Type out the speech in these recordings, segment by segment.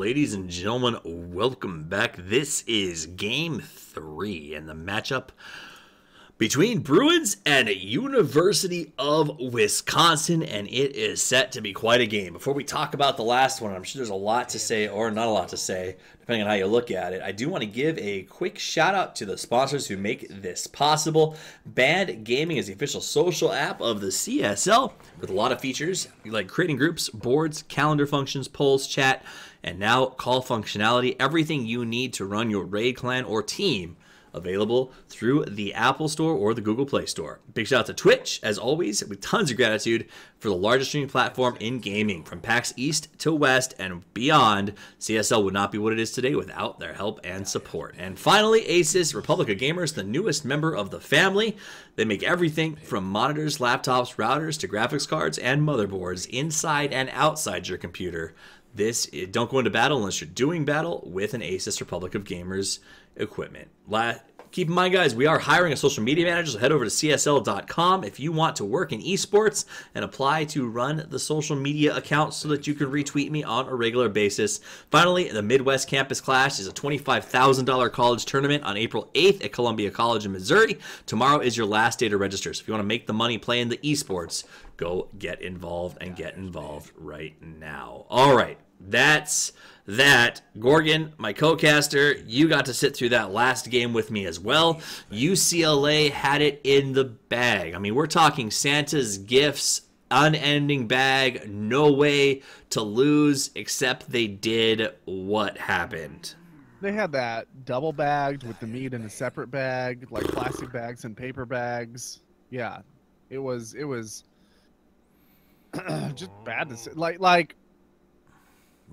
ladies and gentlemen, welcome back. This is game three and the matchup between Bruins and University of Wisconsin, and it is set to be quite a game. Before we talk about the last one, I'm sure there's a lot to say, or not a lot to say, depending on how you look at it. I do want to give a quick shout out to the sponsors who make this possible. Bad Gaming is the official social app of the CSL with a lot of features like creating groups, boards, calendar functions, polls, chat, and now call functionality. Everything you need to run your raid clan or team available through the Apple Store or the Google Play Store. Big shout out to Twitch, as always, with tons of gratitude for the largest streaming platform in gaming. From PAX East to West and beyond, CSL would not be what it is today without their help and support. And finally, Asus Republic of Gamers, the newest member of the family. They make everything from monitors, laptops, routers to graphics cards and motherboards inside and outside your computer. This don't go into battle unless you're doing battle with an Asus Republic of Gamers equipment. Keep in mind, guys, we are hiring a social media manager, so head over to csl.com if you want to work in esports and apply to run the social media account so that you can retweet me on a regular basis. Finally, the Midwest Campus Clash is a $25,000 college tournament on April 8th at Columbia College in Missouri. Tomorrow is your last day to register, so if you want to make the money playing the esports, go get involved and get involved right now. All right, that's that Gorgon, my co-caster, you got to sit through that last game with me as well. UCLA had it in the bag. I mean, we're talking Santa's gifts, unending bag, no way to lose, except they did what happened. They had that double bagged with the meat in a separate bag, like plastic bags and paper bags. Yeah, it was it was just bad to say. Like like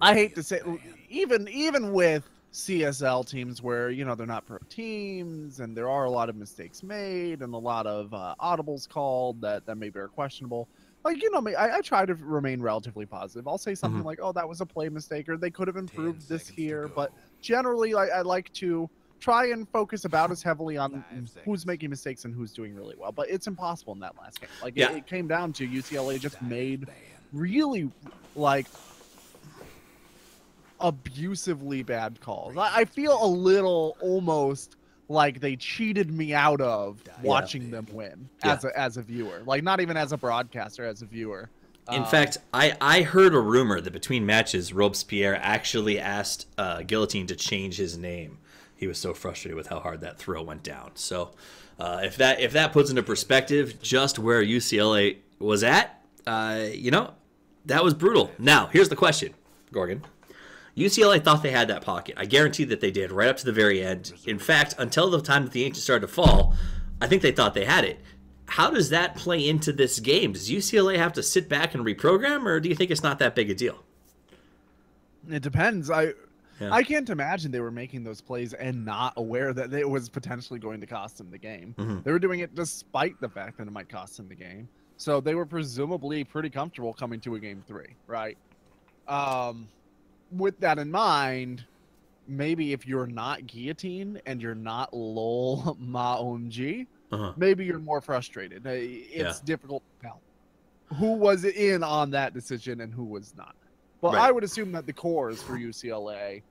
I hate to say, even even with CSL teams where you know they're not pro teams and there are a lot of mistakes made and a lot of uh, audibles called that that maybe are questionable. Like you know, I, I try to remain relatively positive. I'll say something mm-hmm. like, "Oh, that was a play mistake," or "They could have improved this here." But generally, I, I like to try and focus about as heavily on who's making mistakes and who's doing really well. But it's impossible in that last game. Like yeah. it, it came down to UCLA just made really like abusively bad calls. I, feel a little almost like they cheated me out of watching yeah. them win yeah. as a as a viewer. Like not even as a broadcaster, as a viewer. In uh, fact, I, I heard a rumor that between matches, Robespierre actually asked uh, Guillotine to change his name. He was so frustrated with how hard that throw went down. So, uh, if that if that puts into perspective just where UCLA was at, uh, you know, that was brutal. Now, here's the question, Gorgon. UCLA thought they had that pocket. I guarantee that they did right up to the very end. In fact, until the time that the Ancients started to fall, I think they thought they had it. How does that play into this game? Does UCLA have to sit back and reprogram, or do you think it's not that big a deal? It depends. I yeah. I can't imagine they were making those plays and not aware that it was potentially going to cost them the game. Mm-hmm. They were doing it despite the fact that it might cost them the game. So they were presumably pretty comfortable coming to a game three, right? Um, with that in mind, maybe if you're not guillotine and you're not lol ma omg, uh-huh. maybe you're more frustrated. It's yeah. difficult to tell who was in on that decision and who was not. But right. I would assume that the cores for UCLA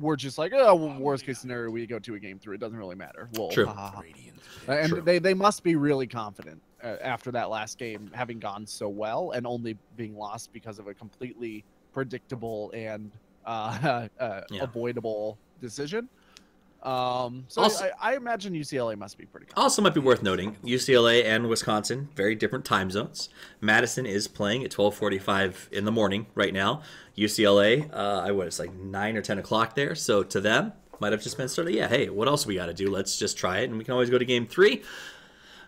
were just like, oh, well, worst case scenario, we go to a game three. It doesn't really matter. Lol. True. And True. they they must be really confident uh, after that last game having gone so well and only being lost because of a completely predictable and uh, uh, yeah. avoidable decision. Um, so also, I, I, imagine UCLA must be pretty. Also, might be worth noting UCLA and Wisconsin very different time zones. Madison is playing at twelve forty five in the morning right now. UCLA, uh, I it's like nine or ten o'clock there. So to them, might have just been sort of yeah, hey, what else we got to do? Let's just try it, and we can always go to game three.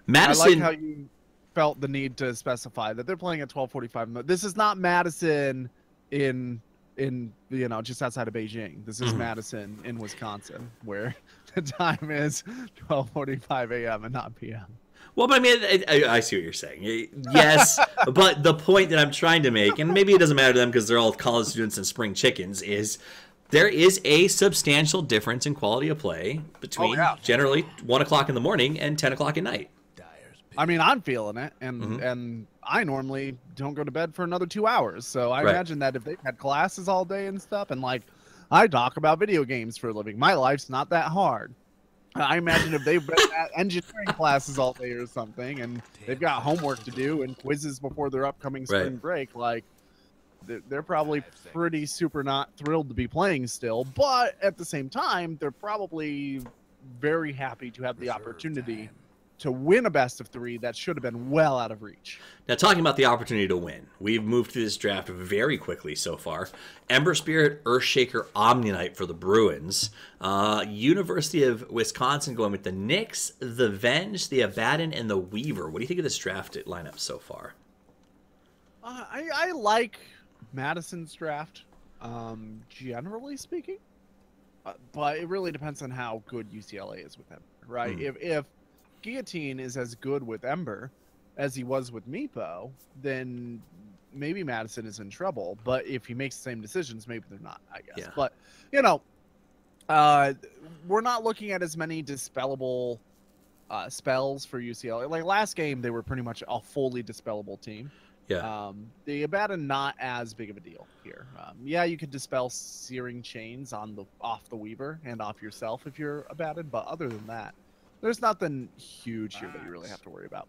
Madison. I like how you felt the need to specify that they're playing at twelve forty five. This is not Madison in in you know just outside of Beijing. This is mm-hmm. Madison in Wisconsin, where the time is 12:45 a.m. and not p.m. Well, but I mean, I, I, I see what you're saying. Yes, but the point that I'm trying to make, and maybe it doesn't matter to them because they're all college students and spring chickens, is there is a substantial difference in quality of play between oh, yeah. generally one o'clock in the morning and ten o'clock at night. I mean, I'm feeling it, and mm-hmm. and I normally don't go to bed for another two hours. So I right. imagine that if they've had classes all day and stuff, and like I talk about video games for a living, my life's not that hard. I imagine if they've been at engineering classes all day or something, and they've got homework to do and quizzes before their upcoming spring right. break, like they're probably pretty super not thrilled to be playing still. But at the same time, they're probably very happy to have the opportunity to win a best of three that should have been well out of reach. Now, talking about the opportunity to win, we've moved through this draft very quickly so far. Ember Spirit, Earthshaker, Omniknight for the Bruins. Uh, University of Wisconsin going with the Nyx, the Venge, the Abaddon, and the Weaver. What do you think of this draft lineup so far? Uh, I, I like Madison's draft, um, generally speaking. Uh, but it really depends on how good UCLA is with him, right? Mm. If if Guillotine is as good with Ember as he was with Meepo, then maybe Madison is in trouble. But if he makes the same decisions, maybe they're not, I guess. Yeah. But, you know, uh, we're not looking at as many dispellable uh, spells for UCLA. Like last game, they were pretty much a fully dispellable team. Yeah. Um, the Abaddon not as big of a deal here. Um, yeah, you could dispel searing chains on the off the Weaver and off yourself if you're Abaddon, but other than that, there's nothing huge here that you really have to worry about.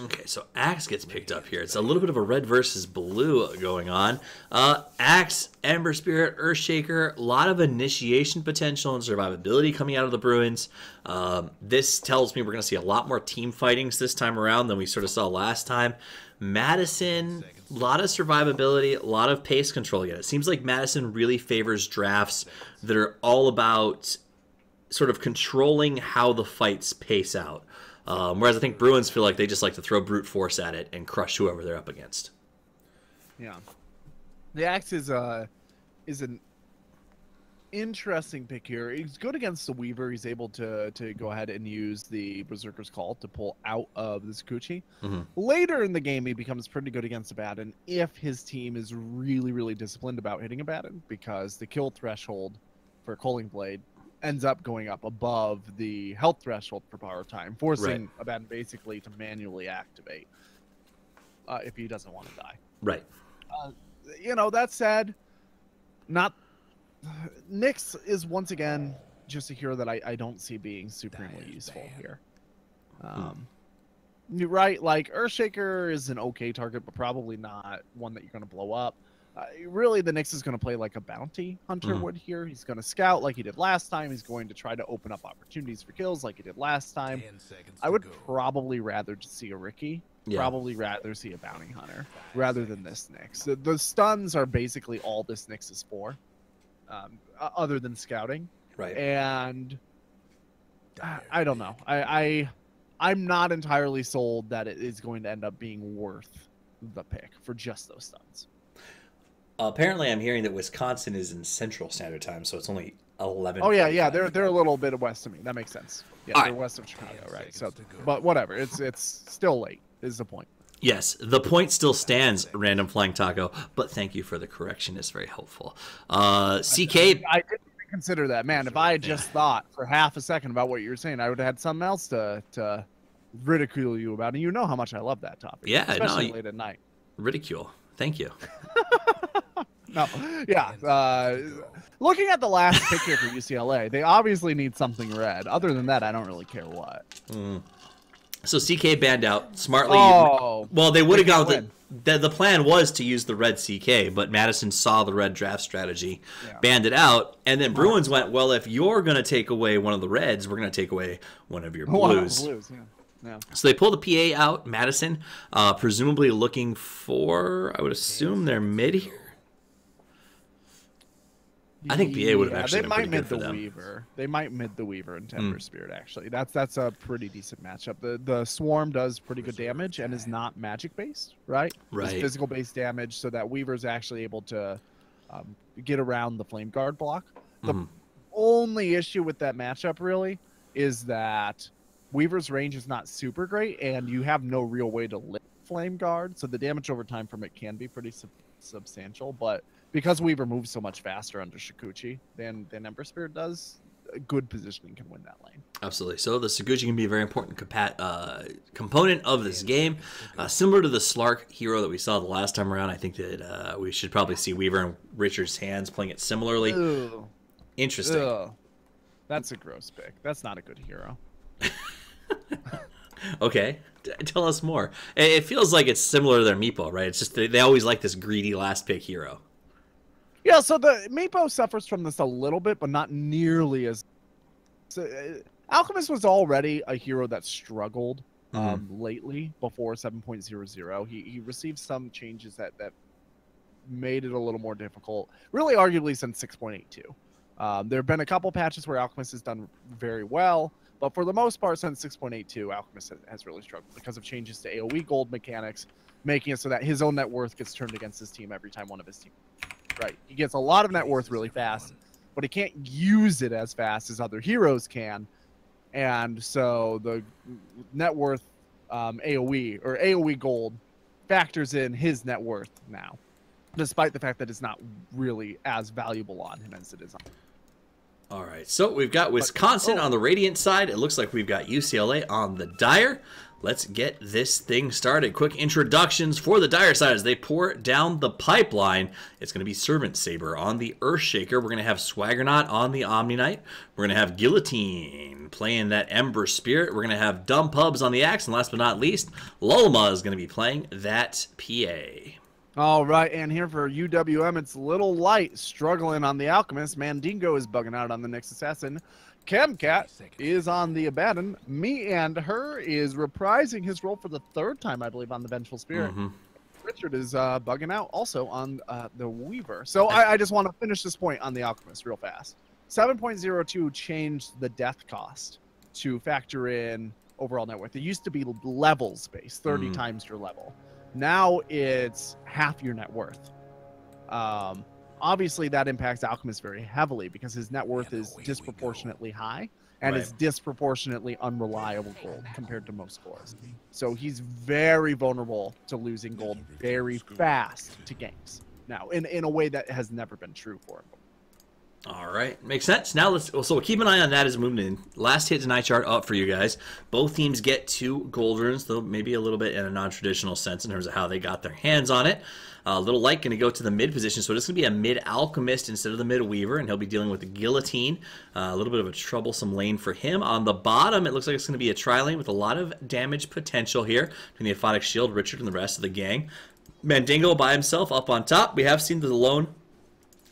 Okay, so Axe gets picked up here. It's a little bit of a red versus blue going on. Uh, Axe, Ember Spirit, Earthshaker, a lot of initiation potential and survivability coming out of the Bruins. Um, this tells me we're going to see a lot more team fightings this time around than we sort of saw last time. Madison, a lot of survivability, a lot of pace control. Again, it seems like Madison really favors drafts that are all about sort of controlling how the fights pace out. Um, whereas I think Bruins feel like they just like to throw brute force at it and crush whoever they're up against. Yeah, the axe is uh is an interesting pick here. He's good against the Weaver. He's able to to go ahead and use the Berserker's Call to pull out of the Shukuchi. Mm-hmm. Later in the game, he becomes pretty good against Abaddon if his team is really, really disciplined about hitting Abaddon because the kill threshold for Culling Blade ends up going up above the health threshold for Borrowed Time, forcing right. Abaddon basically to manually activate uh, if he doesn't want to die. Right. Uh, you know, that said, not Nyx is once again just a hero that I, I don't see being supremely useful bad. here. Hmm. Um, hmm. right, like Earthshaker is an okay target, but probably not one that you're going to blow up. Uh, really, the Nyx is going to play like a bounty hunter mm. would here. He's going to scout like he did last time. He's going to try to open up opportunities for kills like he did last time. I would go. probably rather just see a Riki. Yeah. Probably rather see a bounty hunter rather than this Nyx. The, the stuns are basically all this Nyx is for, um, other than scouting. Right. And I, I don't know. I, I I'm not entirely sold that it is going to end up being worth the pick for just those stuns. Apparently, I'm hearing that Wisconsin is in Central Standard Time, so it's only 11. Oh yeah, yeah, they're they're a little bit west of me. That makes sense. Yeah, All they're right. west of Chicago, right? So, but whatever. It's it's still late. Is the point? Yes, the point still stands, random flying taco. But thank you for the correction; it's very helpful. Uh, CK, I, I didn't consider that, man. If I had just thought for half a second about what you were saying, I would have had something else to to ridicule you about. And you know how much I love that topic. Yeah, especially no, late at night. Ridicule. Thank you. no, yeah. Uh, looking at the last pick here for UCLA, they obviously need something red. Other than that, I don't really care what. Mm. So CK banned out smartly. Oh, well, they would have gone with the, the plan was to use the red CK, but Madison saw the red draft strategy, yeah. banned it out, and then Bruins went, well, if you're going to take away one of the reds, we're going to take away one of your blues. blues yeah. Yeah. So they pull the PA out, Madison, uh, presumably looking for, I would assume they're mid here. I think PA would have actually they might mid the Weaver. They might mid the Weaver and Ember mm. Spirit actually. That's that's a pretty decent matchup. The the Swarm does pretty good damage and is not magic based, right? Right. It's physical based damage, so that Weaver is actually able to um, get around the Flame Guard block. The mm. only issue with that matchup really is that Weaver's range is not super great, and you have no real way to lift Flame Guard, so the damage over time from it can be pretty sub- substantial. But because Weaver moves so much faster under Shukuchi than than Ember Spirit does, good positioning can win that lane. Absolutely. So the Saguchi can be a very important compa- uh, component of this game. Uh, similar to the Slark hero that we saw the last time around, I think that uh, we should probably see Weaver and Richard's hands playing it similarly. Ugh. Interesting. Ugh. That's a gross pick. That's not a good hero. okay. Tell us more. It feels like it's similar to their Meepo, right? It's just they, they always like this greedy last pick hero. Yeah, so the Meepo suffers from this a little bit, but not nearly as. So, uh, Alchemist was already a hero that struggled mm-hmm. um, lately before 7.00. He he received some changes that that made it a little more difficult. Really, arguably since 6.82. Um, there have been a couple patches where Alchemist has done very well, but for the most part, since 6.82, Alchemist has, has really struggled because of changes to AOE gold mechanics, making it so that his own net worth gets turned against his team every time one of his team. Right, he gets a lot of net worth really fast, but he can't use it as fast as other heroes can, and so the net worth um, AOE or AOE gold factors in his net worth now, despite the fact that it's not really as valuable on him as it is on. All right, so we've got Wisconsin oh. on the Radiant side. It looks like we've got UCLA on the Dire. Let's get this thing started. Quick introductions for the Dire side as they pour down the pipeline. It's going to be Servant Saber on the Earthshaker. We're going to have Swaggernaut on the Omni Knight. We're going to have Guillotine playing that Ember Spirit. We're going to have Dumb Pubs on the Axe. And last but not least, Lulma is going to be playing that PA. All right, and here for UWM, it's Little Light struggling on the Alchemist. Mandingo is bugging out on the Nyx Assassin. Chemcat is on the Abaddon. Me and Her is reprising his role for the third time, I believe, on the Vengeful Spirit. Mm-hmm. Richard is uh, bugging out also on uh, the Weaver. So I, I just want to finish this point on the Alchemist real fast. 7.02 changed the death cost to factor in overall net worth. It used to be levels based, 30 mm. times your level. Now it's half your net worth. Um, obviously, that impacts Alchemist very heavily because his net worth is disproportionately high and right. is disproportionately unreliable gold compared to most cores. So he's very vulnerable to losing gold very fast to games now, in, in a way that has never been true for him all right, makes sense. Now let's so we'll keep an eye on that as moving in. Last hit tonight chart up for you guys. Both teams get two gold runes, though maybe a little bit in a non-traditional sense in terms of how they got their hands on it. A uh, little light going to go to the mid position, so it's going to be a mid alchemist instead of the mid weaver, and he'll be dealing with the guillotine. Uh, a little bit of a troublesome lane for him. On the bottom, it looks like it's going to be a tri lane with a lot of damage potential here between the Aphotic Shield, Richard, and the rest of the gang. Mandingo by himself up on top. We have seen the lone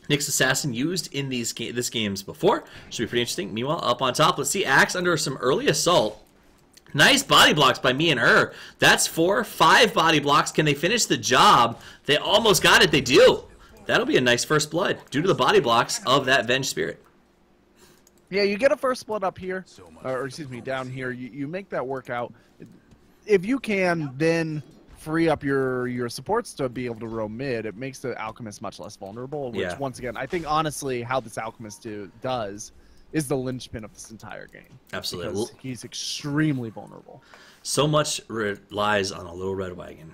Nyx Assassin used in these ga this games before. Should be pretty interesting. Meanwhile, up on top, let's see Axe under some early assault. Nice body blocks by me and her. That's four, five body blocks. Can they finish the job? They almost got it. They do. That'll be a nice first blood due to the body blocks of that Venge Spirit. Yeah, you get a first blood up here, or excuse me, down here. You, you make that work out. If you can, then free up your your supports to be able to roam mid, it makes the alchemist much less vulnerable. Which yeah. once again, I think honestly, how this alchemist do, does is the linchpin of this entire game. Absolutely, he's extremely vulnerable. So much relies on a little red wagon.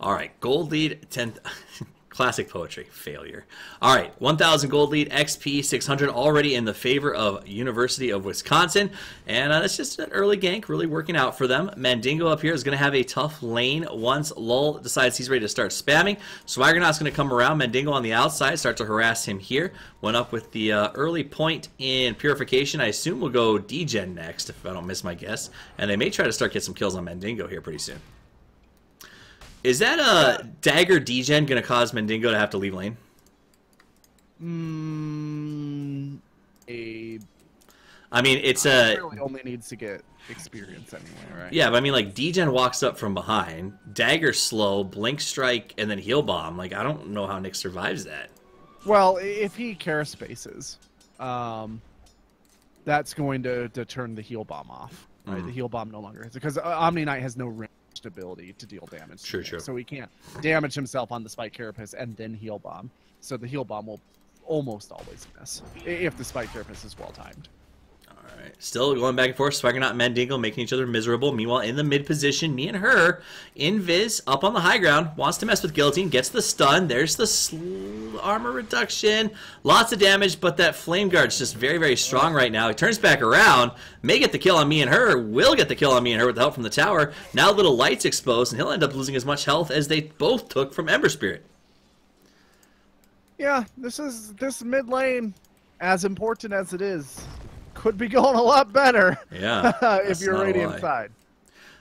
All right, gold lead 10th. Classic poetry. Failure. All right. 1,000 gold lead. XP 600 already in the favor of University of Wisconsin. And uh, it's just an early gank really working out for them. Mandingo up here is going to have a tough lane once Lull decides he's ready to start spamming. Swaggernaut's going to come around. Mandingo on the outside. Start to harass him here. Went up with the uh, early point in Purification. I assume we'll go Degen next if I don't miss my guess. And they may try to start get some kills on Mandingo here pretty soon. Is that a dagger degen going to cause Mandingo to have to leave lane? Mm, a. I mean, it's a. Really only needs to get experience anyway, right? Yeah, but I mean, like degen walks up from behind, dagger slow, blink strike, and then heal bomb. Like I don't know how Nyx survives that. Well, if he Carapaces, um, that's going to, to turn the heal bomb off. Right, mm. the heal bomb no longer because uh, Omni Knight has no range ability to deal damage. True, true. So he can't damage himself on the Spike Carapace and then heal bomb. So the heal bomb will almost always miss if the Spike Carapace is well timed. All Still going back and forth. Swaggernaut and Mandingo making each other miserable. Meanwhile, in the mid position, me and her, Invis, up on the high ground, wants to mess with Guillotine, gets the stun. There's the armor reduction. Lots of damage, but that Flame Guard's just very, very strong right now. He turns back around, may get the kill on me and her, will get the kill on me and her with the help from the tower. Now Little Light's exposed, and he'll end up losing as much health as they both took from Ember Spirit. Yeah, this is this mid lane, as important as it is, could be going a lot better. Yeah, if you're Radiant side.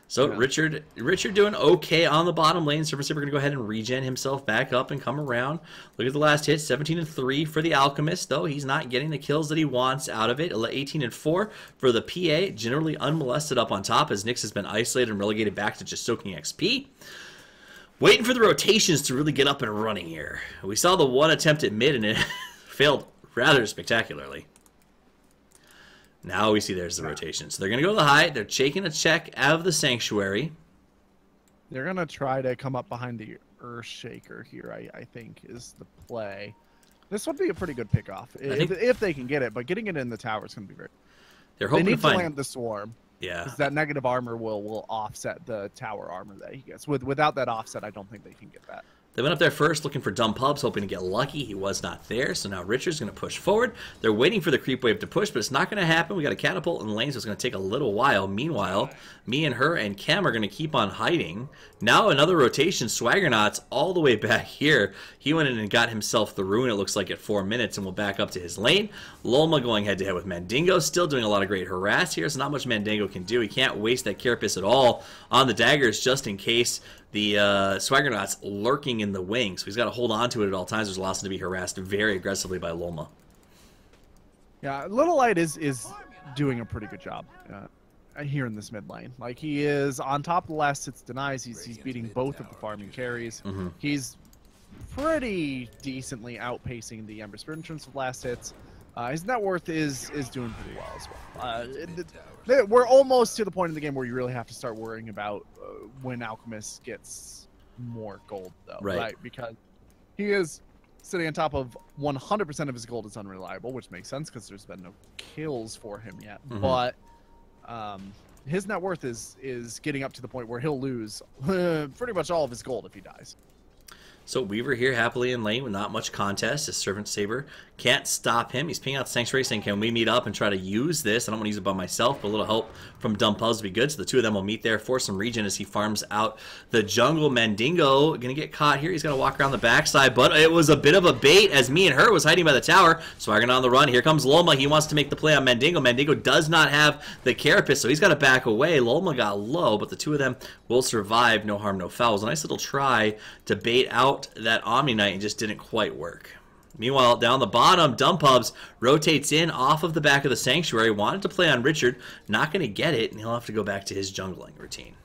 So yeah. Richard, Richard doing okay on the bottom lane. Servant Saber going to go ahead and regen himself back up and come around. Look at the last hit, 17 and 3 for the Alchemist, though he's not getting the kills that he wants out of it. 18 and 4 for the PA, generally unmolested up on top as Nyx has been isolated and relegated back to just soaking XP. Waiting for the rotations to really get up and running here. We saw the one attempt at mid and it failed rather spectacularly. Now we see there's the rotation. So they're going to go to the high. They're taking a check out of the sanctuary. They're going to try to come up behind the Earth Shaker here, I, I think, is the play. This would be a pretty good pickoff if, if they can get it, but getting it in the tower is going to be very. They're hoping they need to, find... to land the swarm. Yeah. Because that negative armor will will offset the tower armor that he gets. With without that offset, I don't think they can get that. They went up there first looking for dumb pubs, hoping to get lucky. He was not there, so now Richard's going to push forward. They're waiting for the creep wave to push, but it's not going to happen. We got a catapult in the lane, so it's going to take a little while. Meanwhile, me and her and Cam are going to keep on hiding. Now another rotation. Swaggernaut's all the way back here. He went in and got himself the ruin, it looks like, at four minutes, and will back up to his lane. Lolma going head to head with Mandingo, still doing a lot of great harass here, so not much Mandingo can do. He can't waste that Carapace at all on the daggers just in case the uh, Swaggernauts lurking in the wing, so he's got to hold on to it at all times. There's lots to be harassed very aggressively by Loma. Yeah, Little Light is is doing a pretty good job uh, here in this mid lane. Like he is on top of the last hits denies. He's he's beating both of the farming carries. Mm-hmm. He's pretty decently outpacing the Ember Spirit in terms of last hits. Uh, his net worth is is doing pretty well as well. Uh, it, it, we're almost to the point in the game where you really have to start worrying about uh, when Alchemist gets more gold, though, right? right? Because he is sitting on top of 100% of his gold is unreliable, which makes sense because there's been no kills for him yet. Mm-hmm. But um, his net worth is is getting up to the point where he'll lose pretty much all of his gold if he dies. So Weaver here happily in lane with not much contest. His Servant Saber can't stop him. He's pinging out the Sanctuary saying, can we meet up and try to use this? I don't want to use it by myself, but a little help from Dumb Puzzle would be good. So the two of them will meet there for some regen as he farms out the jungle. Mandingo going to get caught here. He's going to walk around the backside, but it was a bit of a bait as me and her was hiding by the tower. Swaggering on the run. Here comes Loma. He wants to make the play on Mandingo. Mandingo does not have the Carapace, so he's got to back away. Loma got low, but the two of them will survive. No harm, no foul. It was a nice little try to bait out that Omni Knight and just didn't quite work. Meanwhile, down the bottom, Dumb Pubs rotates in off of the back of the Sanctuary. Wanted to play on Richard, not going to get it, and he'll have to go back to his jungling routine.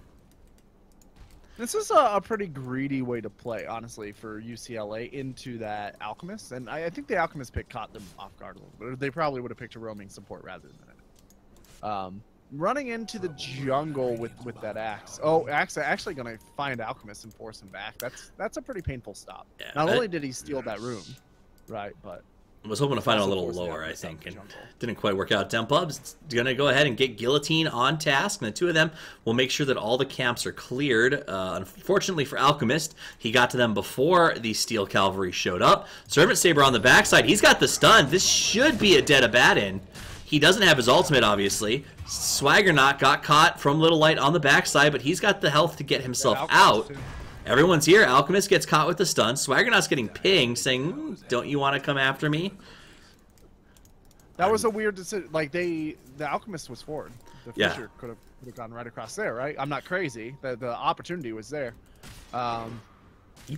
This is a, a, pretty greedy way to play, honestly, for UCLA into that Alchemist. And I, I, think the Alchemist pick caught them off guard a little bit. They probably would have picked a roaming support rather than it. Um, running into the jungle with, with that axe. Oh, axe actually going to find Alchemist and force him back. That's that's a pretty painful stop. Yeah, Not only did he steal that room, Right, but I was hoping to find him a little lower, I think, and didn't quite work out. Dumb Pub's going to go ahead and get Guillotine on task, and the two of them will make sure that all the camps are cleared. Uh, unfortunately for Alchemist, he got to them before the Steel Cavalry showed up. Servant Saber on the backside, he's got the stun. This should be a dead Abaddon. He doesn't have his ultimate, obviously. Swaggernaut got caught from Little Light on the backside, but he's got the health to get himself out. Everyone's here. Alchemist gets caught with the stun. Swaggernaut's getting pinged, saying, mm, "Don't you want to come after me?" That was a weird decision. Like they, the Alchemist was forward. The yeah. Fisher could have could have gone right across there, right? I'm not crazy. The the opportunity was there. Um,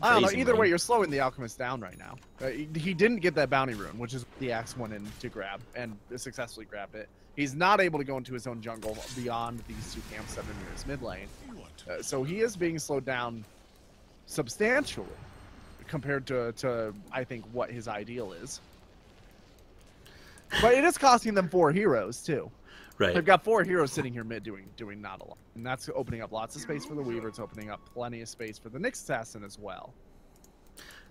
I don't know. Either way, you're slowing the Alchemist down right now. Uh, he, he, didn't get that bounty rune, which is the axe went in to grab and successfully grabbed it. He's not able to go into his own jungle beyond these two camps that are near his mid lane. Uh, so he is being slowed down substantially compared to, to I think what his ideal is. But it is costing them four heroes too. Right. They've got four heroes sitting here mid doing doing not a lot. And that's opening up lots of space for the Weaver. It's opening up plenty of space for the Nyx Assassin as well.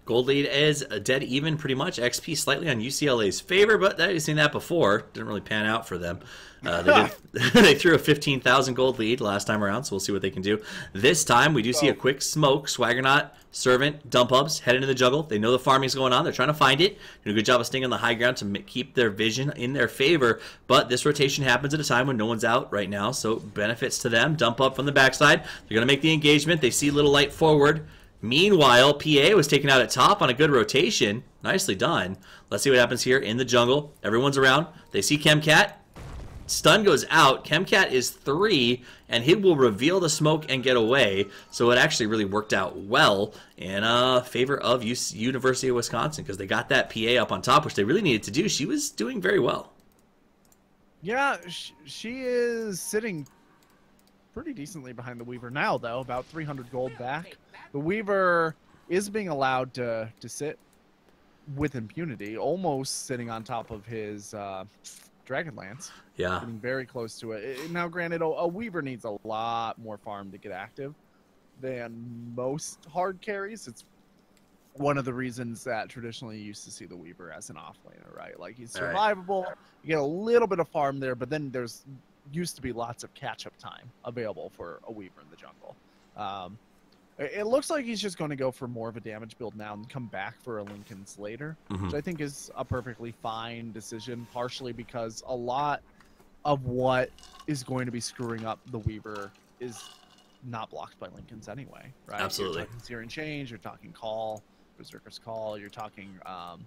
Gold lead is dead even pretty much. XP slightly on UCLA's favor, but they've seen that before. Didn't really pan out for them. Uh, they, did, they threw a 15,000 gold lead last time around, so we'll see what they can do. This time, we do see a quick smoke. Swaggernaut, Servant, Dumb Pubs head into the jungle. They know the farming's going on. They're trying to find it. Doing a good job of staying on the high ground to keep their vision in their favor. But this rotation happens at a time when no one's out right now, so benefits to them. Dumb Pub from the backside. They're going to make the engagement. They see Little Light forward. Meanwhile, PA was taken out at top on a good rotation. Nicely done. Let's see what happens here in the jungle. Everyone's around. They see Chemcat. Stun goes out. Chemcat is three, and he will reveal the smoke and get away. So it actually really worked out well in uh, favor of UC University of Wisconsin because they got that PA up on top, which they really needed to do. She was doing very well. Yeah, she is sitting pretty decently behind the Weaver now, though, about 300 gold back. The Weaver is being allowed to, to sit with impunity, almost sitting on top of his uh, Dragonlance. Yeah. Getting very close to it. Now, granted, a, a Weaver needs a lot more farm to get active than most hard carries. It's one of the reasons that traditionally you used to see the Weaver as an offlaner, right? Like he's survivable. Right. You get a little bit of farm there, but then there's used to be lots of catch up time available for a Weaver in the jungle. Um, it looks like he's just going to go for more of a damage build now and come back for a Linken's later, mm-hmm. which I think is a perfectly fine decision, partially because a lot of what is going to be screwing up the Weaver is not blocked by Linken's anyway, right? Absolutely. You're talking Searing Chains, you're talking Call, Berserker's Call, you're talking um,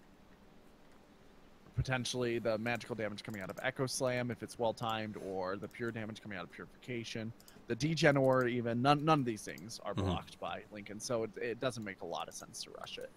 potentially the magical damage coming out of Echo Slam if it's well timed, or the pure damage coming out of Purification the degen or even none, none of these things are mm-hmm. blocked mm-hmm. by Linken, so it, it doesn't make a lot of sense to rush it.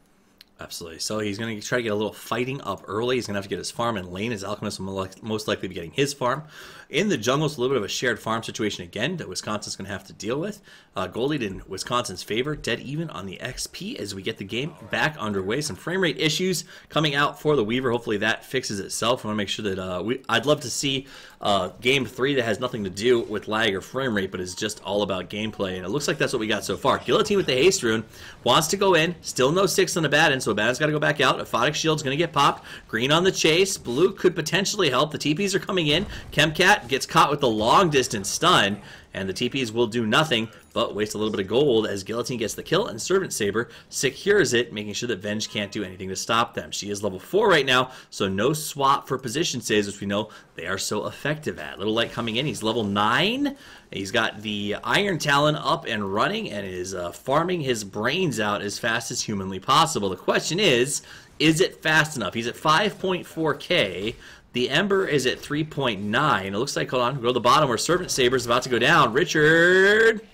Absolutely. So he's going to try to get a little fighting up early. He's going to have to get his farm in lane. His alchemist will most likely be getting his farm. In the jungle, it's a little bit of a shared farm situation again that Wisconsin's going to have to deal with. Uh, Goldie in Wisconsin's favor, dead even on the XP as we get the game back underway. Some frame rate issues coming out for the Weaver. Hopefully that fixes itself. I want to make sure that uh, we. I'd love to see uh, game three that has nothing to do with lag or frame rate, but is just all about gameplay. And it looks like that's what we got so far. Guillotine with the haste rune wants to go in. Still no six on the Abaddon, so Abaddon's got to go back out. Aphotic Shield's going to get popped. Green on the chase. Blue could potentially help. The TPs are coming in. Chemcat gets caught with the long distance stun, and the TPs will do nothing but waste a little bit of gold as Guillotine gets the kill, and Servant Saber secures it, making sure that Venge can't do anything to stop them. She is level 4 right now, so no swap for position saves, which we know they are so effective at. Little Light coming in, he's level 9. He's got the Iron Talon up and running, and is uh, farming his brains out as fast as humanly possible. The question is, is it fast enough? He's at 5.4k. The Ember is at 3.9. It looks like, hold on, go to the bottom where Servant Saber is about to go down. Richard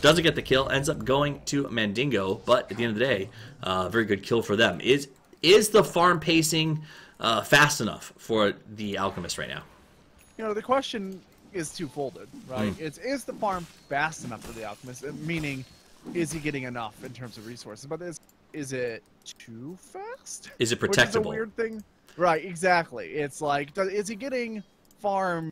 doesn't get the kill, ends up going to Mandingo, but at the end of the day, uh, very good kill for them. Is is the farm pacing uh, fast enough for the Alchemist right now? You know, the question is twofolded, right? Mm. It's is the farm fast enough for the Alchemist? Meaning, is he getting enough in terms of resources? But is is it too fast? Is it protectable? Which is a weird thing. Right, exactly. It's like, is he getting farm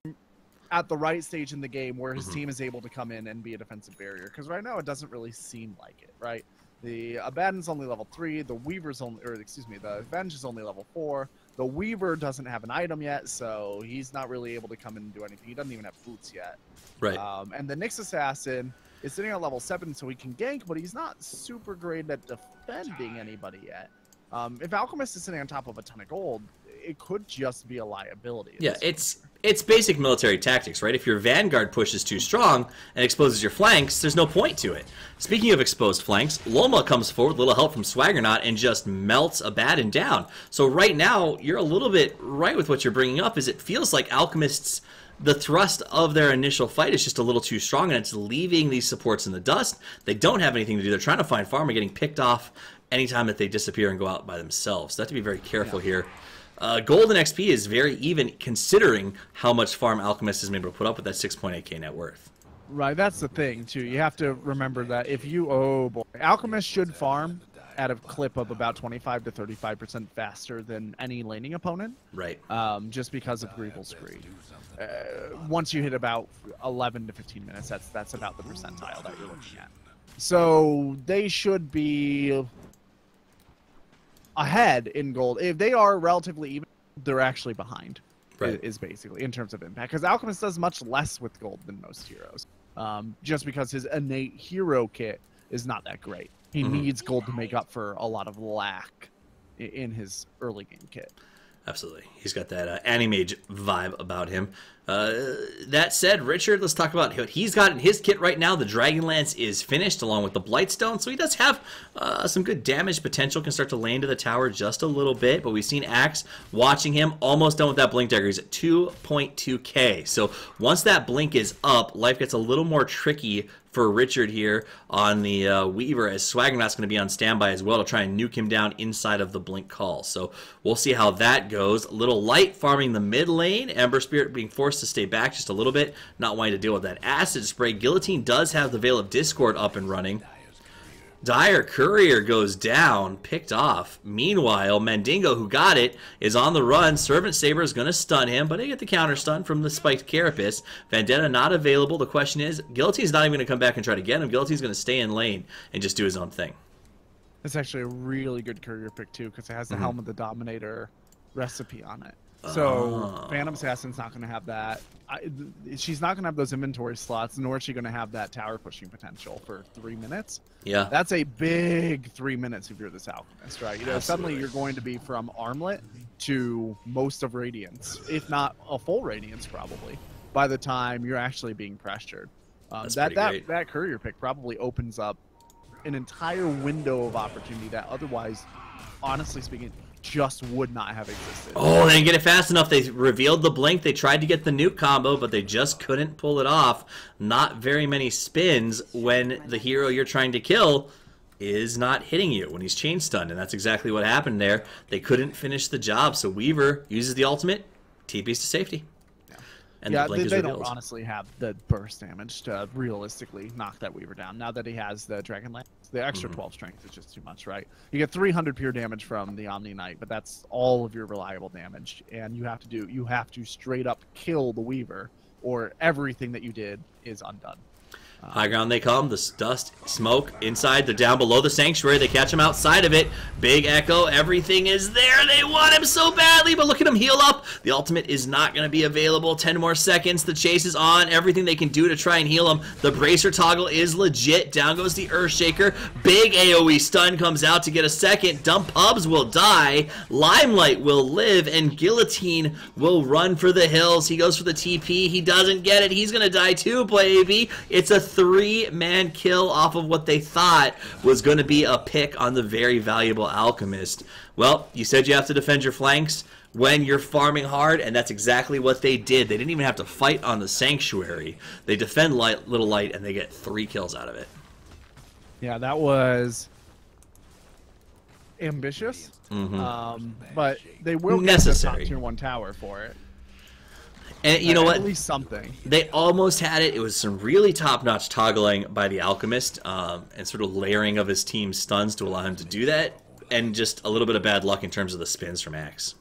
at the right stage in the game where his mm-hmm. team is able to come in and be a defensive barrier. Because right now it doesn't really seem like it, right? The Abaddon's only level three. The Weaver's only, or excuse me, the Avenge is only level four. The Weaver doesn't have an item yet, so he's not really able to come in and do anything. He doesn't even have boots yet. Right. Um, and the Nyx Assassin is sitting at level seven, so he can gank, but he's not super great at defending anybody yet. Um, if Alchemist is sitting on top of a ton of gold, it could just be a liability. Yeah, it's it's basic military tactics, right? If your vanguard pushes too strong and exposes your flanks, there's no point to it. Speaking of exposed flanks, Loma comes forward, little help from Swaggernaut, and just melts Abaddon down. So right now, you're a little bit right with what you're bringing up, is it feels like Alchemists the thrust of their initial fight is just a little too strong and it's leaving these supports in the dust. They don't have anything to do. They're trying to find farm and getting picked off anytime that they disappear and go out by themselves. So have to be very careful yeah. here uh, Golden XP is very even considering how much Farm Alchemist has been able to put up with that 6.8k net worth. Right, that's the thing too. You have to remember that if you oh boy, Alchemist should farm at a clip of about 25 to 35 percent faster than any laning opponent. Right. Um, just because of Greevil's Greed. Uh, once you hit about 11 to 15 minutes, that's that's about the percentile that you're looking at. So they should be ahead in gold. If they are relatively even, they're actually behind. Right. Is basically in terms of impact because Alchemist does much less with gold than most heroes. Um, just because his innate hero kit is not that great. He mm-hmm. needs gold to make up for a lot of lack in his early game kit. Absolutely. He's got that uh, Anti-Mage vibe about him. Uh, that said, Richard, let's talk about what he's got in his kit right now. The Dragonlance is finished along with the Blightstone, so he does have uh, some good damage potential. Can start to lay into the tower just a little bit, but we've seen Axe watching him almost done with that Blink Dagger. He's at 2.2k. So once that Blink is up, life gets a little more tricky for Richard here on the uh, Weaver as Swaggernaut's going to be on standby as well to try and nuke him down inside of the Blink Call. So we'll see how that goes. A little light farming the mid lane. Ember Spirit being forced to stay back just a little bit, not wanting to deal with that acid spray. Guillotine does have the Veil of Discord up and running. Dire Courier goes down, picked off. Meanwhile, Mandingo, who got it, is on the run. Servant Saber is going to stun him, but they get the counter stun from the spiked Carapace. Vendetta not available. The question is, Guillotine's not even going to come back and try to get him. Guillotine's going to stay in lane and just do his own thing. That's actually a really good courier pick, too, because it has the mm -hmm. Helm of the Dominator recipe on it. So oh. Phantom Assassin's not going to have that. I, she's not going to have those inventory slots, nor is she going to have that tower pushing potential for three minutes. Yeah, that's a big three minutes if you're this alchemist, right? You know, Absolutely. suddenly you're going to be from armlet to most of radiance, if not a full radiance, probably by the time you're actually being pressured. Um, that that great. that courier pick probably opens up an entire window of opportunity that otherwise, honestly speaking, just would not have existed. Oh, they didn't get it fast enough. They revealed the blink. They tried to get the nuke combo, but they just couldn't pull it off. Not very many spins when the hero you're trying to kill is not hitting you when he's chain stunned, and that's exactly what happened there. They couldn't finish the job, so Weaver uses the ultimate, TPs to safety. And yeah, the they, they don't honestly have the burst damage to realistically knock that Weaver down. Now that he has the Dragon Lance, the extra mm -hmm. 12 strength is just too much, right? You get 300 pure damage from the Omni Knight, but that's all of your reliable damage, and you have to do you have to straight up kill the Weaver, or everything that you did is undone. High ground they come. The dust, smoke inside. They're down below the sanctuary. They catch him outside of it. Big echo. Everything is there. They want him so badly, but look at him heal up. The ultimate is not going to be available. 10 more seconds. The chase is on. Everything they can do to try and heal him. The bracer toggle is legit. Down goes the Earthshaker. Big AoE stun comes out to get a second. Dumb Pubs will die. Little Light will live, and Guillotine will run for the hills. He goes for the TP. He doesn't get it. He's going to die too, baby. It's a three-man kill off of what they thought was going to be a pick on the very valuable Alchemist. Well, you said you have to defend your flanks when you're farming hard, and that's exactly what they did. They didn't even have to fight on the Sanctuary. They defend light, Little Light, and they get three kills out of it. Yeah, that was ambitious, mm -hmm. um, but they will get necessary. the top tier one tower for it. And you know what? At least something. They almost had it. It was some really top-notch toggling by the Alchemist um, and sort of layering of his team's stuns to allow him to do that, and just a little bit of bad luck in terms of the spins from Axe.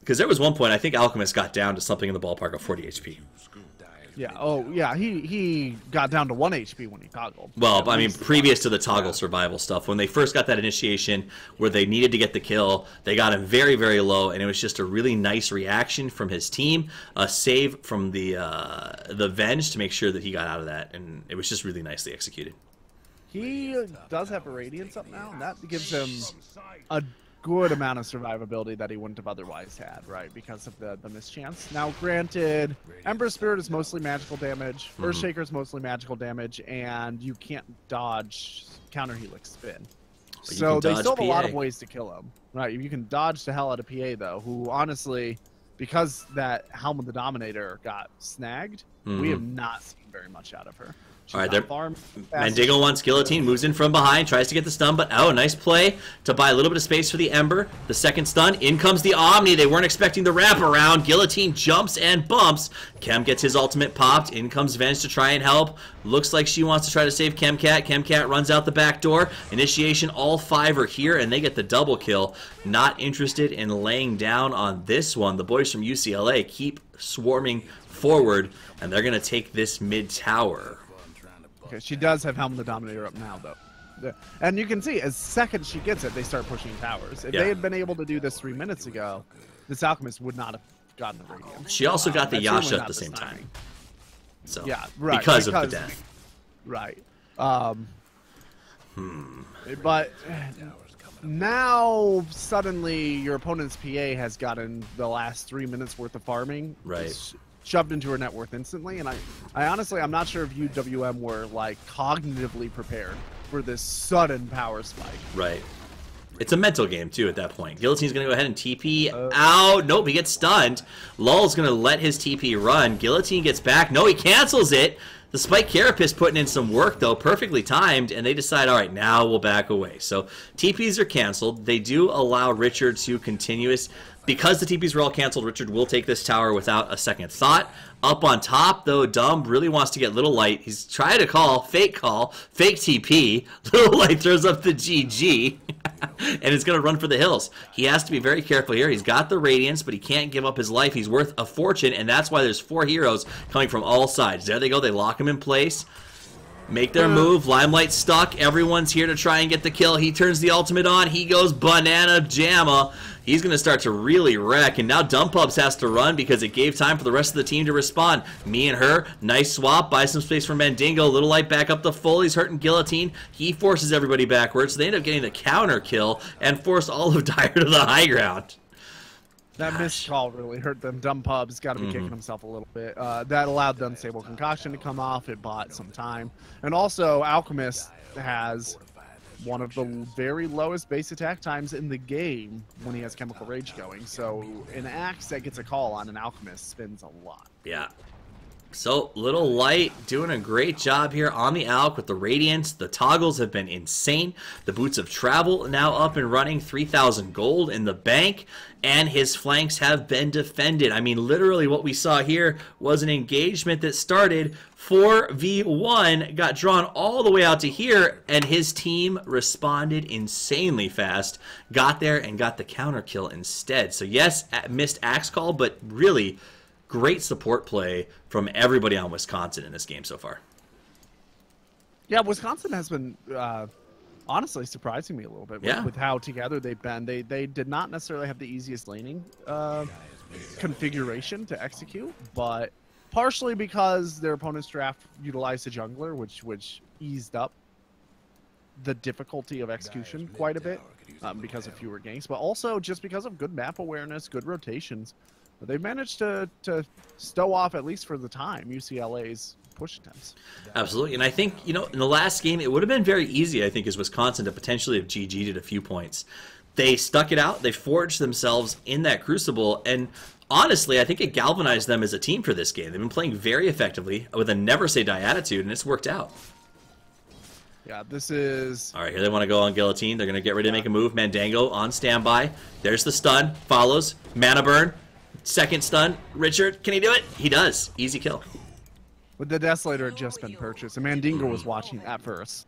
Because there was one point I think Alchemist got down to something in the ballpark of 40 HP. Yeah. Oh, yeah. He he got down to one HP when he toggled. Well, I mean, previous to the toggle yeah. survival stuff, when they first got that initiation where they needed to get the kill, they got him very very low, and it was just a really nice reaction from his team, a save from the uh, the Venge to make sure that he got out of that, and it was just really nicely executed. He does have a radiance up now, and that gives him a good amount of survivability that he wouldn't have otherwise had, right? Because of the, the mischance. Now, granted, Ember Spirit is mostly magical damage, mm-hmm. Earthshaker is mostly magical damage, and you can't dodge counter helix spin. But so they still have PA. a lot of ways to kill him, right? You can dodge the hell out of PA though, who honestly, because that Helm of the Dominator got snagged, mm-hmm. we have not seen very much out of her. All right, there. Mandingo wants Guillotine, moves in from behind, tries to get the stun, but oh, nice play to buy a little bit of space for the Ember. The second stun, in comes the Omni. They weren't expecting the wraparound. Guillotine jumps and bumps. Kem gets his ultimate popped. In comes Venge to try and help. Looks like she wants to try to save Chemcat. Chemcat runs out the back door. Initiation, all five are here, and they get the double kill. Not interested in laying down on this one. The boys from UCLA keep swarming forward, and they're going to take this mid tower. Okay, she does have Helm the Dominator up now, though. And you can see, as second she gets it, they start pushing towers. If yeah. they had been able to do this three minutes ago, this Alchemist would not have gotten the Radiant. She also got the Yasha at the same time. So yeah, right. Because, because of the death. Right. Um, hmm. But now suddenly your opponent's PA has gotten the last three minutes worth of farming. Right. Shoved into her net worth instantly, and I, I honestly, I'm not sure if UWM were like cognitively prepared for this sudden power spike. Right. It's a mental game too at that point. Guillotine's gonna go ahead and TP uh, out. Nope, he gets stunned. Lul's gonna let his TP run. Guillotine gets back. No, he cancels it. The Spike Carapace putting in some work, though, perfectly timed, and they decide, all right, now we'll back away. So TPs are canceled. They do allow Richard to continuous. Because the TPs were all canceled, Richard will take this tower without a second thought. Up on top, though, Dumb really wants to get Little Light. He's trying to call, fake call, fake TP. Little Light throws up the GG. and is going to run for the hills. He has to be very careful here. He's got the Radiance, but he can't give up his life. He's worth a fortune, and that's why there's four heroes coming from all sides. There they go. They lock him in place. Make their hmm. move. Limelight stuck. Everyone's here to try and get the kill. He turns the ultimate on. He goes banana jamma he's going to start to really wreck. And now Dumb Pubs has to run because it gave time for the rest of the team to respond. Me and her, nice swap, buy some space for Mandingo. Little Light back up the full. He's hurting Guillotine. He forces everybody backwards. So they end up getting the counter kill and force all of Dire to the high ground. That missed call really hurt them. Dumb Pub's got to be mm -hmm. kicking himself a little bit. Uh, that allowed the Unstable Concoction to come off. It bought some time. And also, Alchemist has one of the very lowest base attack times in the game when he has Chemical Rage going. So an Axe that gets a call on an Alchemist spins a lot. Yeah. So, Little Light doing a great job here on the Alk with the Radiance. The toggles have been insane. The Boots of Travel now up and running, 3,000 gold in the bank, and his flanks have been defended. I mean, literally what we saw here was an engagement that started 4v1, got drawn all the way out to here, and his team responded insanely fast, got there and got the counter kill instead. So yes, missed axe call, but really great support play from everybody on Wisconsin in this game so far. Yeah, Wisconsin has been uh, honestly surprising me a little bit with, yeah. with, how together they've been. They they did not necessarily have the easiest laning uh, configuration to execute, but partially because their opponent's draft utilized a jungler, which which eased up the difficulty of execution quite a bit um, because of fewer ganks, but also just because of good map awareness, good rotations. But they've managed to, to stow off, at least for the time, UCLA's push attempts. Absolutely. And I think, you know, in the last game, it would have been very easy, I think, as Wisconsin to potentially have GG'd at a few points. They stuck it out. They forged themselves in that crucible. And honestly, I think it galvanized them as a team for this game. They've been playing very effectively with a never say die attitude, and it's worked out. Yeah, this is. All right, here they want to go on Guillotine. They're going to get ready to make a move. Mandingo on standby. There's the stun. Follows. Mana burn. Second stun. Richard, can he do it? He does. Easy kill. But the Desolator had just been purchased, and Mandingo was watching at first.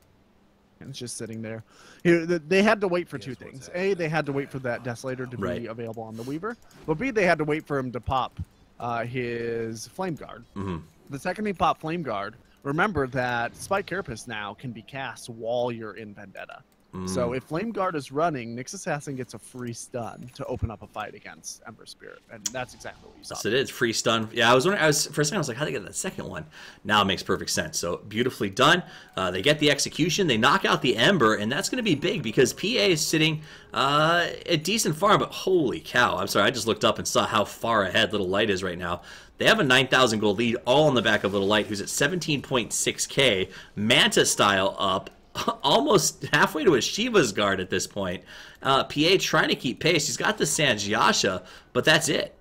And it's just sitting there. they had to wait for two things. A, they had to wait for that Desolator to right. be available on the Weaver. But B, they had to wait for him to pop uh, his Flame Guard. Mm -hmm. The second he popped Flame Guard, remember that Spike Carapace now can be cast while you're in Vendetta. So mm. if Flame Guard is running, Nyx Assassin gets a free stun to open up a fight against Ember Spirit, and that's exactly what you saw. Yes, it is free stun. Yeah, I was wondering. I was for a second. I was like, how do they get that second one? Now it makes perfect sense. So beautifully done. Uh, they get the execution. They knock out the Ember, and that's going to be big because PA is sitting uh, a decent farm. But holy cow! I'm sorry. I just looked up and saw how far ahead Little Light is right now. They have a 9,000 gold lead all on the back of Little Light, who's at 17.6k. Manta style up almost halfway to a Shiva's guard at this point. Uh, PA trying to keep pace. He's got the Sange and Yasha, but that's it.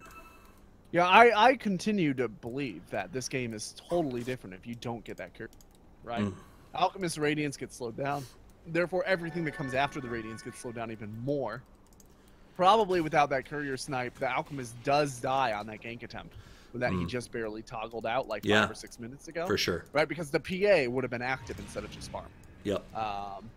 Yeah, I, I continue to believe that this game is totally different if you don't get that curve, right? Mm. Alchemist Radiance gets slowed down. Therefore, everything that comes after the Radiance gets slowed down even more. Probably without that Courier Snipe, the Alchemist does die on that gank attempt that mm. he just barely toggled out like yeah, five or six minutes ago. For sure. Right, because the PA would have been active instead of just farm. Yep. Um,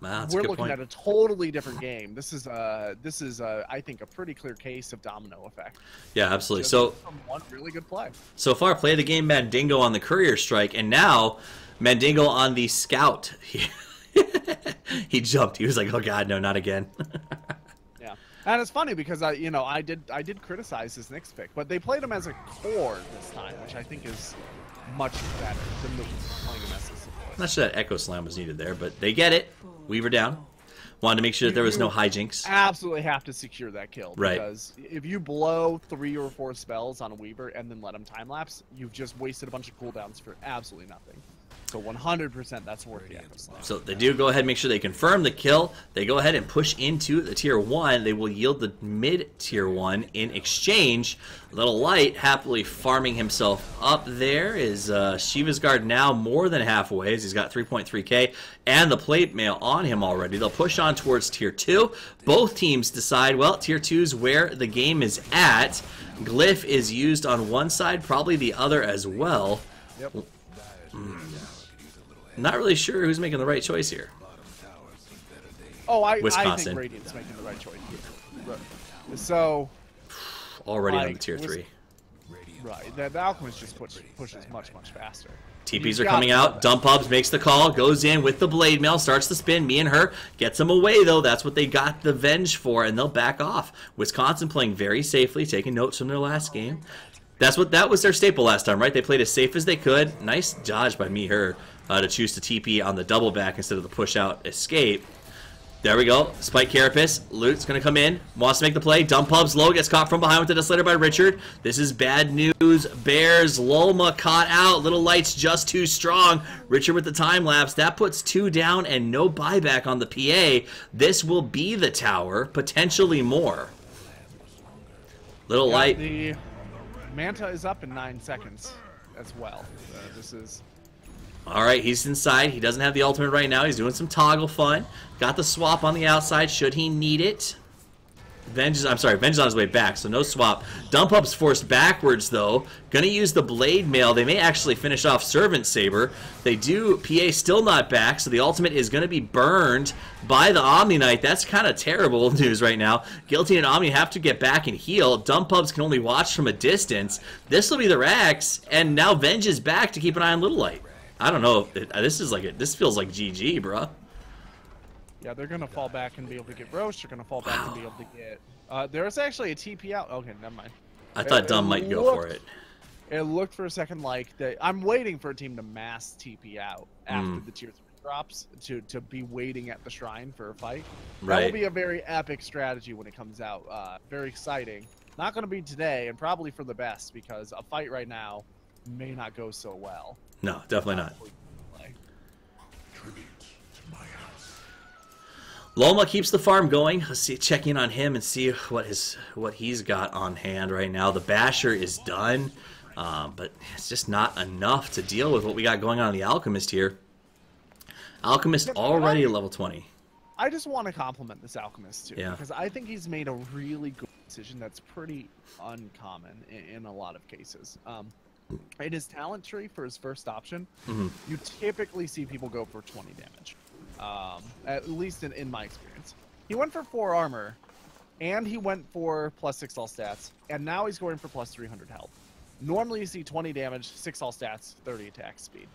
wow, we're looking point. at a totally different game. This is uh this is uh, I think a pretty clear case of domino effect. Yeah, absolutely. Just so one really good play. So far, play the game Mandingo on the courier strike, and now Mandingo on the scout. he jumped. He was like, "Oh God, no, not again." yeah, and it's funny because I, you know, I did I did criticize this Nyx pick, but they played him as a core this time, which I think is much better than the playing him as a. Not sure that Echo Slam was needed there, but they get it. Weaver down. Wanted to make sure that there was no hijinks. Absolutely have to secure that kill. Right. Because if you blow three or four spells on a Weaver and then let him time lapse, you've just wasted a bunch of cooldowns for absolutely nothing. So 100% that's worth the Echo So they do go ahead and make sure they confirm the kill. They go ahead and push into the tier 1. They will yield the mid tier 1 in exchange. Little Light happily farming himself up there. Is uh, Shiva's Guard now more than halfway as he's got 3.3k and the plate mail on him already. They'll push on towards tier 2. Both teams decide, well, tier 2 is where the game is at. Glyph is used on one side, probably the other as well. Yep. Mm. Not really sure who's making the right choice here. Oh, I, Wisconsin. I think Radiant's making the right choice. So. Already like, on the tier Wis- 3. Right. The, the Alchemist just push, pushes much, much faster. TPs are coming out. Dumb Pubs makes the call, goes in with the blade mail, starts the spin. Me and her gets him away though. That's what they got the venge for, and they'll back off. Wisconsin playing very safely, taking notes from their last game. That's what that was their staple last time, right? They played as safe as they could. Nice dodge by me her uh, to choose to TP on the double back instead of the push out escape. There we go. Spike Carapace. Lute's going to come in. Wants to make the play. Dumb Pubs low. Gets caught from behind with the Desolator by Richard. This is bad news. Bears. Lolma caught out. Little Light's just too strong. Richard with the time lapse. That puts two down and no buyback on the PA. This will be the tower. Potentially more. Little Yeah, Light. The Manta is up in nine seconds as well. Uh, this is. All right, he's inside. He doesn't have the ultimate right now. He's doing some toggle fun. Got the swap on the outside should he need it. Venge is, I'm sorry, Venge is on his way back, so no swap. Dumb Pub's forced backwards, though. Gonna use the Blade Mail. They may actually finish off Servant Saber. They do. PA still not back, so the ultimate is gonna be burned by the Omni Knight. That's kind of terrible news right now. Guilty and Omni have to get back and heal. Dumb Pubs can only watch from a distance. This will be the Rax, and now Venge is back to keep an eye on Little Light. I don't know. This is like a, this feels like GG, bruh. Yeah, they're gonna fall back and be able to get Rosh. They're gonna fall back and be able to get. Uh, there's actually a TP out. Okay, never mind. I thought It- Dumb it might go for it. It looked for a second like that. I'm waiting for a team to mass TP out after Mm. the tier three drops to to be waiting at the shrine for a fight. Right. That will be a very epic strategy when it comes out. Uh, very exciting. Not going to be today, and probably for the best because a fight right now may not go so well. No, definitely not. Loma keeps the farm going. Let's see, check in on him and see what his what he's got on hand right now. The basher is done, um, but it's just not enough to deal with what we got going on in the alchemist here. Alchemist already at level twenty. I just want to compliment this alchemist too, Yeah. because I think he's made a really good decision that's pretty uncommon in, in a lot of cases. Um, in his talent tree for his first option, Mhm. you typically see people go for 20 damage. Um, at least in, in my experience. He went for 4 armor, and he went for plus 6 all stats, and now he's going for plus 300 health. Normally you see 20 damage, 6 all stats, 30 attack speed.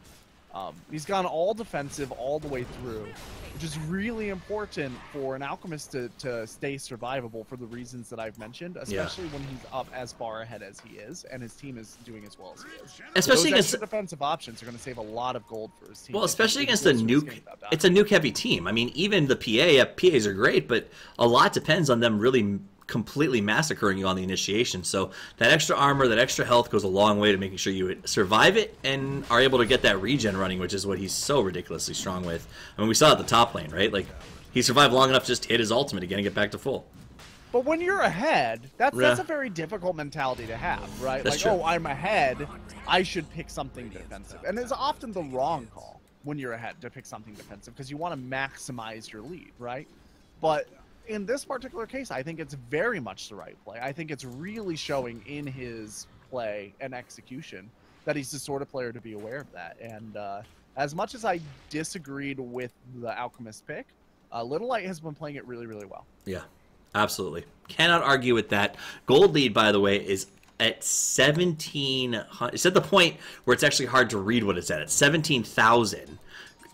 Um, he's gone all defensive all the way through, which is really important for an alchemist to, to stay survivable for the reasons that I've mentioned, especially when he's up as far ahead as he is and his team is doing as well as he is. Especially Those against defensive options are going to save a lot of gold for his team. well, especially against a goes through this nuke. game without dying. It's a nuke heavy team. I mean, even the PA. PAs are great, but a lot depends on them really completely massacring you on the initiation. So that extra armor, that extra health goes a long way to making sure you survive it and are able to get that regen running, which is what he's so ridiculously strong with. I mean, we saw at the top lane, right? Like he survived long enough just to just hit his ultimate again and get back to full. But when you're ahead, that's that's a very difficult mentality to have, right? That's like, true. oh, I'm ahead, I should pick something defensive, and it's often the wrong call when you're ahead to pick something defensive because you want to maximize your lead, right? But in this particular case, I think it's very much the right play. I think it's really showing in his play and execution that he's the sort of player to be aware of that. And uh, as much as I disagreed with the Alchemist pick, uh, Little Light has been playing it really, really well. Yeah, absolutely. Cannot argue with that. Gold lead, by the way, is at 17. It's at the point where it's actually hard to read what it's at. It's 17,000.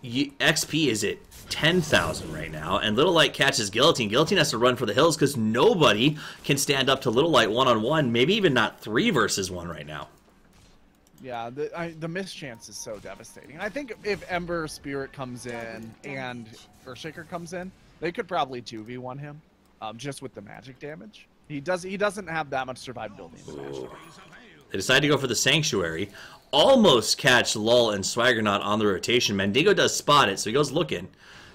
XP is at 10,000 right now, and Little Light catches Guillotine. Guillotine has to run for the hills because nobody can stand up to Little Light one on one, maybe even not three versus one right now. Yeah, the I, the mischance is so devastating. I think if Ember Spirit comes in and Earthshaker comes in, they could probably two v one him, um, just with the magic damage. He does he doesn't have that much survivability. They decide to go for the Sanctuary. Almost catch Lull and Swaggernaut on the rotation. Mandingo does spot it, so he goes looking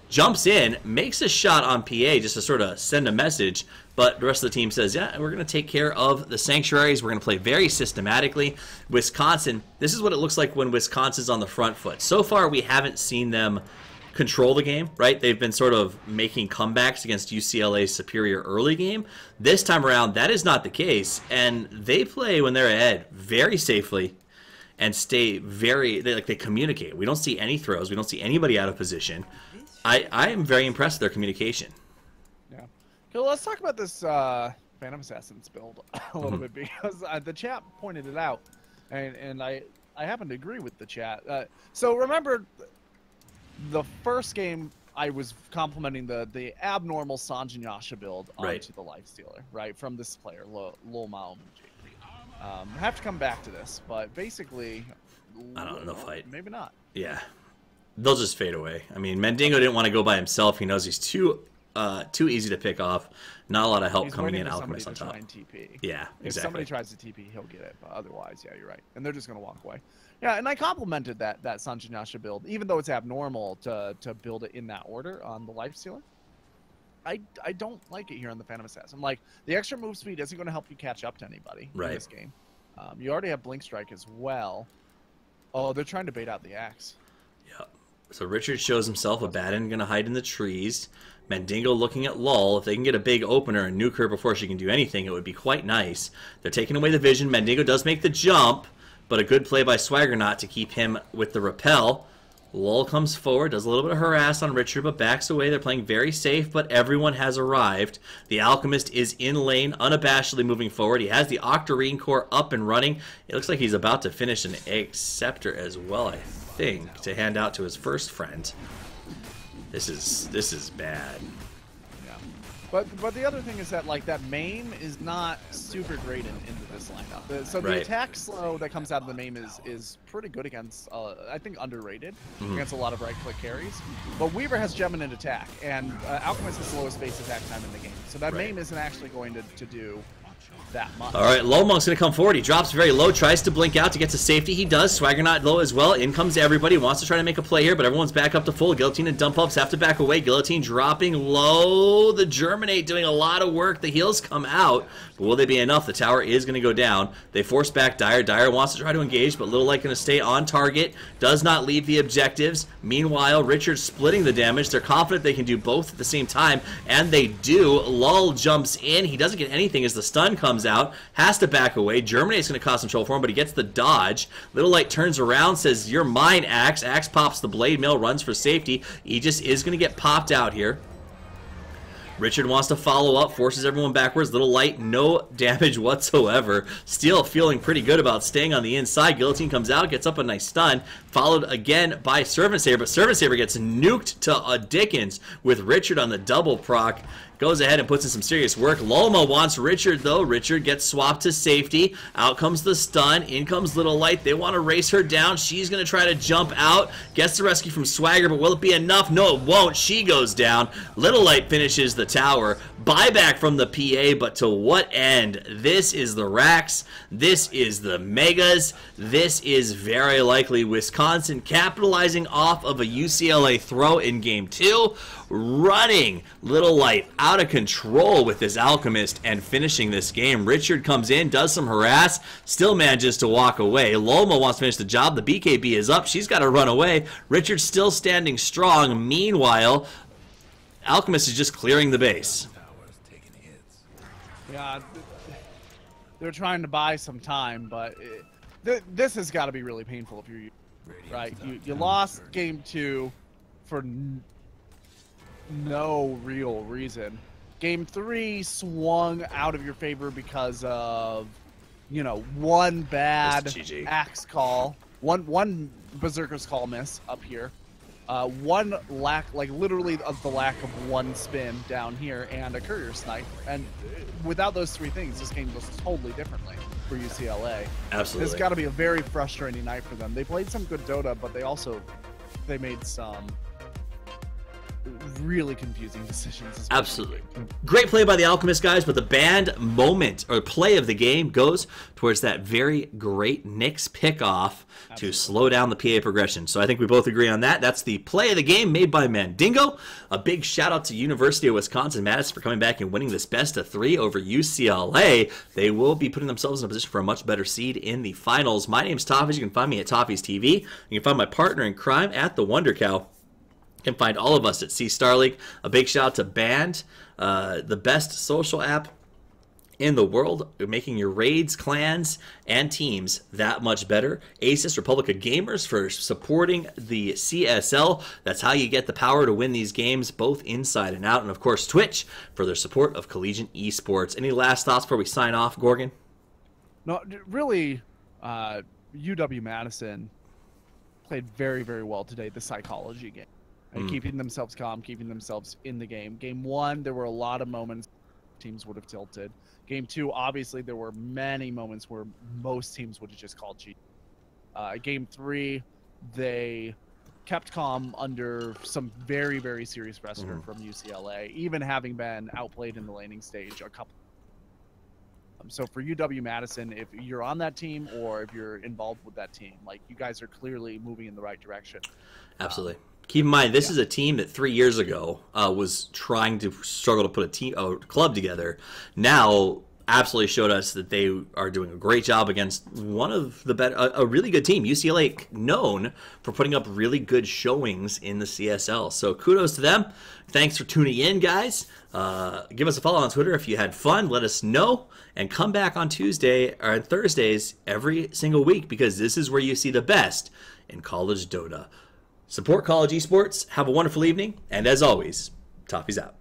jumps in, makes a shot on PA just to sort of send a message, but the rest of the team says, yeah, we're going to take care of the sanctuaries. We're going to play very systematically. Wisconsin, this is what it looks like when Wisconsin's on the front foot. So far, we haven't seen them control the game, right? They've been sort of making comebacks against UCLA's superior early game. This time around, that is not the case, and they play when they're ahead very safely and stay very they, like they communicate. We don't see any throws. We don't see anybody out of position. I, I am very impressed with their communication. Yeah. Okay, let's talk about this uh, Phantom Assassins build a little mm-hmm. bit because uh, the chat pointed it out, and and I I happen to agree with the chat. Uh, so remember, the first game I was complimenting the the abnormal Sange and Yasha build onto right. the Lifestealer, right, from this player, Lol Mao um, I have to come back to this, but basically, I don't know, fight. Maybe not. Yeah, they'll just fade away. I mean, Mandingo didn't want to go by himself. He knows he's too uh, too easy to pick off. Not a lot of help he's coming in. Alchemist on top. TP. Yeah, exactly. If somebody tries to TP, he'll get it. But otherwise, yeah, you're right. And they're just gonna walk away. Yeah, and I complimented that that Sange and Yasha build, even though it's abnormal to to build it in that order on the Lifestealer. I, I don't like it here on the Phantom Assassin. I'm like the extra move speed isn't going to help you catch up to anybody right. in this game. Um, you already have Blink Strike as well. Oh, they're trying to bait out the axe. Yep. So Richard shows himself. A Abaddon going to hide in the trees. Mandingo looking at Lull. If they can get a big opener and nuke her before she can do anything, it would be quite nice. They're taking away the vision. Mandingo does make the jump, but a good play by Swaggernaut to keep him with the repel. Lull comes forward, does a little bit of harass on Richard, but backs away. They're playing very safe, but everyone has arrived. The Alchemist is in lane, unabashedly moving forward. He has the Octarine core up and running. It looks like he's about to finish an Aghs Scepter as well, I think, to hand out to his first friend. This is this is bad. But but the other thing is that like that maim is not super great in, into this lineup. The, so the right. attack slow that comes out of the maim is is pretty good against uh, I think underrated mm -hmm. against a lot of right click carries. But Weaver has Geminate Attack, and uh, Alchemist has the lowest base attack time in the game. So that right. maim isn't actually going to, to do that much. All right, Lomonk's going to come forward. He drops very low, tries to blink out to get to safety. He does. Swaggernaut low as well. In comes everybody. Wants to try to make a play here, but everyone's back up to full. Guillotine and Dumb Pubs have to back away. Guillotine dropping low. The Germinate doing a lot of work. The heals come out, but will they be enough? The tower is going to go down. They force back Dire. Dire wants to try to engage, but Little Light going to stay on target. Does not leave the objectives. Meanwhile, Richard's splitting the damage. They're confident they can do both at the same time, and they do. Lull jumps in. He doesn't get anything as the stun comes out. Has to back away. Germinate's going to cause some trouble for him, but he gets the dodge. Little Light turns around, says, You're mine, Axe. Axe pops the blade mail, runs for safety. Aegis is going to get popped out here. Richard wants to follow up, forces everyone backwards. Little light, no damage whatsoever. Steel feeling pretty good about staying on the inside. Guillotine comes out, gets up a nice stun, followed again by Servant Saber, but Servant Saber gets nuked to a Dickens with Richard on the double proc goes ahead and puts in some serious work. Loma wants Richard, though. Richard gets swapped to safety. Out comes the stun. In comes Little Light. They want to race her down. She's going to try to jump out. Gets the rescue from Swagger, but will it be enough? No, it won't. She goes down. Little Light finishes the tower. Buyback from the PA, but to what end? This is the Racks. This is the Megas. This is very likely Wisconsin capitalizing off of a UCLA throw in game two running Little Light out of control with this Alchemist and finishing this game. Richard comes in, does some harass, still manages to walk away. Loma wants to finish the job. The BKB is up. She's got to run away. Richard's still standing strong. Meanwhile, Alchemist is just clearing the base. Yeah, they're trying to buy some time, but it, this has got to be really painful if you're right. You, you lost game two for no real reason. Game three swung out of your favor because of, you know, one bad axe call, one one berserker's call miss up here, uh, one lack, like literally of the lack of one spin down here and a courier snipe. And without those three things, this game goes totally differently for UCLA. Absolutely. It's got to be a very frustrating night for them. They played some good Dota, but they also they made some really confusing decisions. Absolutely. Great play by the Alchemist guys, but the Band moment or play of the game goes towards that very great Nyx pickoff Absolutely. to slow down the PA progression. So I think we both agree on that. That's the play of the game made by Mandingo. A big shout out to University of Wisconsin Madison for coming back and winning this best of three over UCLA. They will be putting themselves in a position for a much better seed in the finals. My name's Toffees. You can find me at Toffees TV. You can find my partner in crime at the Wonder Cow can find all of us at C Star League. A big shout out to Band, uh, the best social app in the world, making your raids, clans, and teams that much better. Asus, Republic of Gamers, for supporting the CSL. That's how you get the power to win these games, both inside and out. And of course, Twitch for their support of collegiate esports. Any last thoughts before we sign off, Gorgon? No, really, uh, UW Madison played very, very well today, the psychology game mm. keeping themselves calm, keeping themselves in the game. Game one, there were a lot of moments teams would have tilted. Game two, obviously, there were many moments where most teams would have just called cheat. Uh, game three, they kept calm under some very, very serious pressure mm. from UCLA, even having been outplayed in the laning stage a couple. Um, so for UW Madison, if you're on that team or if you're involved with that team, like you guys are clearly moving in the right direction. Absolutely. Um, Keep in mind, this yeah. is a team that three years ago uh, was trying to struggle to put a team, a club together. Now, absolutely showed us that they are doing a great job against one of the better, a, a, really good team. UCLA known for putting up really good showings in the CSL. So kudos to them. Thanks for tuning in, guys. Uh, give us a follow on Twitter if you had fun. Let us know and come back on Tuesday or Thursdays every single week because this is where you see the best in college Dota. Support college esports. Have a wonderful evening. And as always, Toffees out.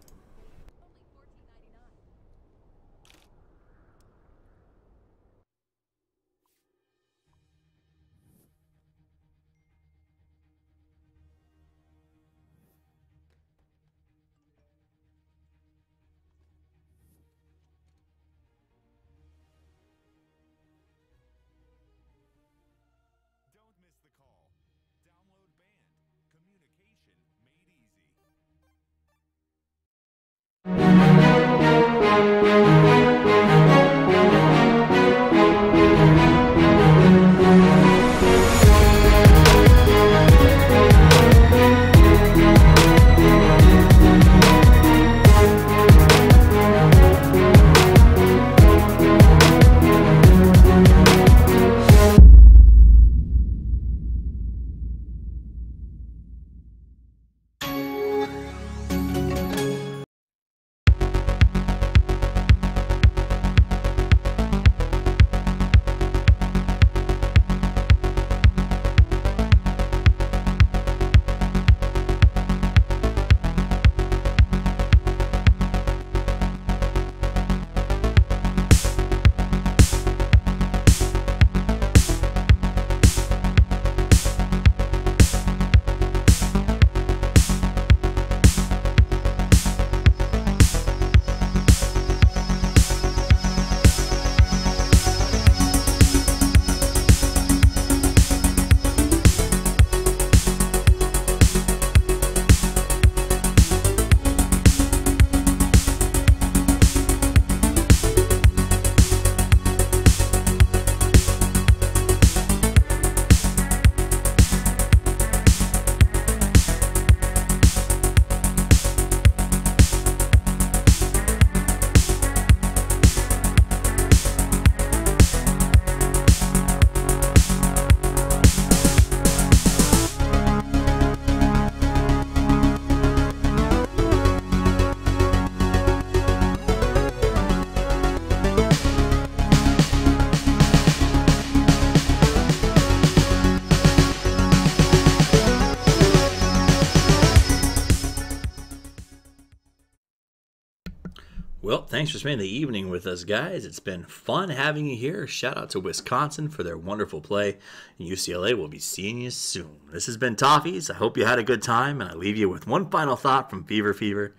Thanks for spending the evening with us, guys. It's been fun having you here. Shout out to Wisconsin for their wonderful play. And UCLA will be seeing you soon. This has been Toffees. I hope you had a good time, and I leave you with one final thought from Fever Fever,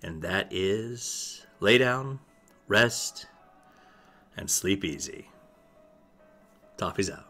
and that is lay down, rest, and sleep easy. Toffees out.